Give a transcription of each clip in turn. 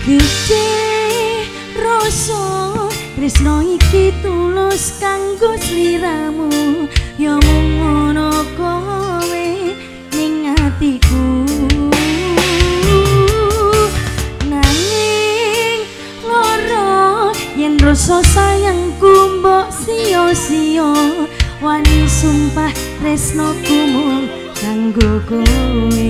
Gede rasa Tresno iki tulus kanggo sliramu. Ya mung ngono kowe ning atiku. Nanging loro yen rasa sayangku mbok sia-sia Wani sumpah tresnoku mung kanggo kowe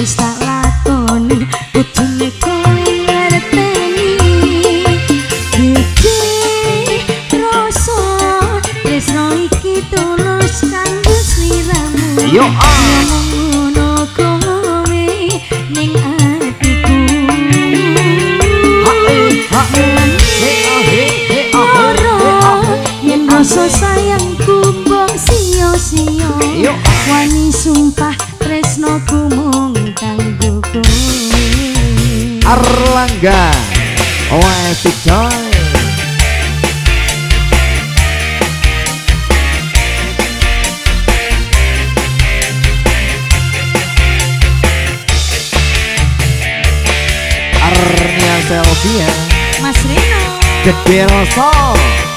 wis tak lakoni Kudune kowe ngerteni Gede rasa Tresno iki tulus kanggo sliramu Yo, ah. ngono kowe ning atiku ah, ah, ah, he. yen rasa sayangku mbok sia-sia Yo. wani sumpah tresnoku mung kanggo kowe Arlangga. Oasis Joy Arnia Selvia. Mas Rino Gede Rosso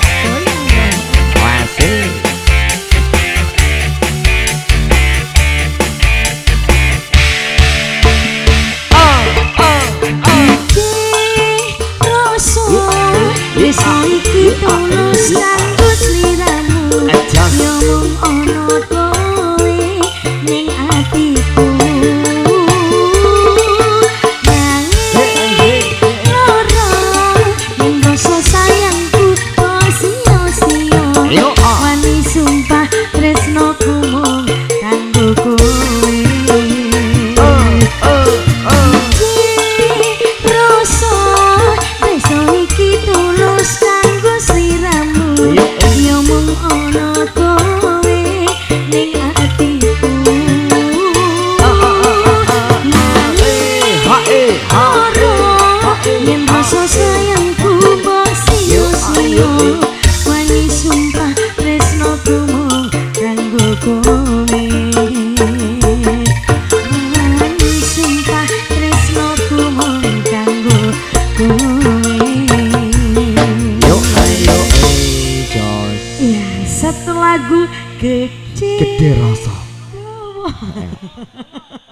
lagu gede. Gede rasa.